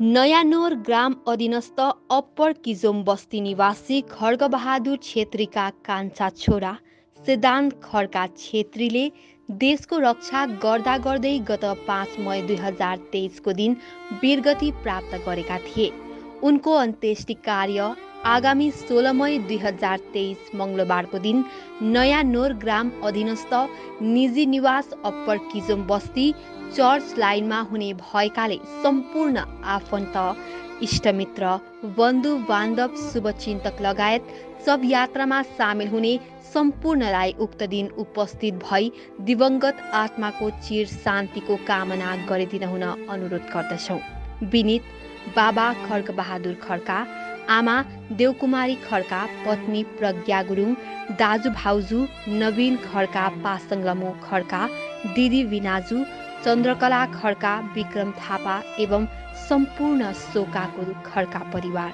नयाँनोर ग्राम अधीनस्थ अप्पर किजोम बस्ती निवासी खड्गबहादुर छेत्रीका कान्छा छोरा सिद्धान्त खड्का छेत्रीले देशको रक्षा गर्दा गर्दै गत पाँच मई दुई हजार तेइसको दिन वीरगति प्राप्त गरेका थिए। उनको अन्त्येष्टि कार्य आगामी सोह्र मई दुई हजार तेइस मङ्गलबारको दिन नयाँ नोर ग्राम अधीनस्थ निजी निवास अप्पर किजोम बस्ती चर्च लाइनमा हुने भएकाले सम्पूर्ण आफन्त इष्टमित्र बन्धु बान्धव शुभचिन्तक लगायत सब यात्रामा सामेल हुने सम्पूर्णलाई उक्त दिन उपस्थित भई दिवंगत आत्माको चिर शान्तिको कामना गरिदिन हुन अनुरोध गर्दछौँ। विनित बाबा खड्गबहादुर खड्का आमा देवकुमारी खड्का पत्नी प्रज्ञा गुरुङ दाजु भाउजू नवीन खड्का पासङ खड्का दिदी विनाजु चन्द्रकला खड्का विक्रम थापा एवं सम्पूर्ण शोकाकुल खड्का परिवार।